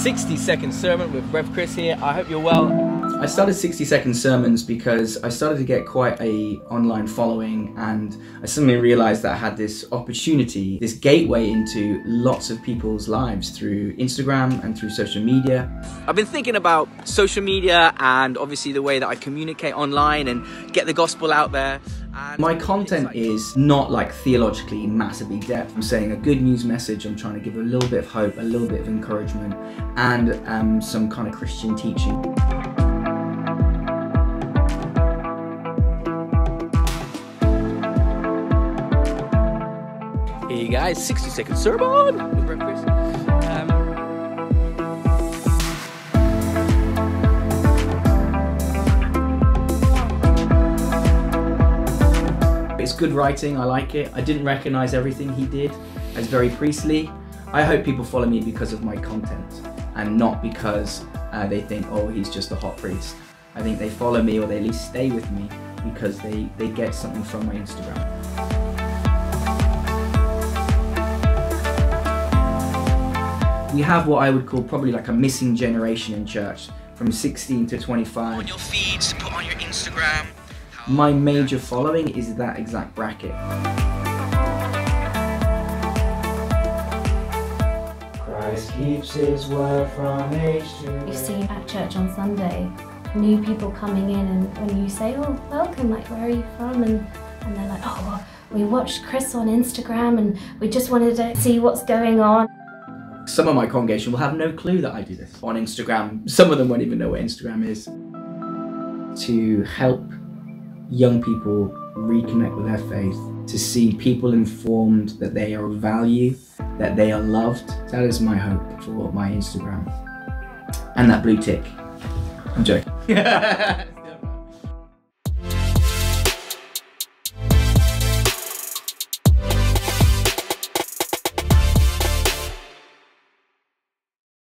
60 second sermon with Rev Chris here. I hope you're well. I started 60 second sermons because I started to get quite a online following and I suddenly realized that I had this opportunity, this gateway into lots of people's lives through Instagram and through social media. I've been thinking about social media and obviously the way that I communicate online and get the gospel out there. And My content is not like theologically massively depth. I'm saying a good news message. I'm trying to give a little bit of hope, a little bit of encouragement, and um, some kind of Christian teaching. Hey guys, 60 second sermon with Rev It's good writing, I like it. I didn't recognize everything he did as very priestly. I hope people follow me because of my content and not because uh, they think, oh, he's just a hot priest. I think they follow me or they at least stay with me because they, they get something from my Instagram. We have what I would call probably like a missing generation in church from 16 to 25. on your feeds, put on your Instagram. My oh, major following is that exact bracket. Christ keeps his word from age to You see at church on Sunday, new people coming in, and when you say, "Oh, welcome," like, "Where are you from?" and and they're like, "Oh, well, we watched Chris on Instagram, and we just wanted to see what's going on." Some of my congregation will have no clue that I do this on Instagram. Some of them won't even know what Instagram is. To help young people reconnect with their faith, to see people informed that they are of value, that they are loved. That is my hope for my Instagram. And that blue tick. I'm joking.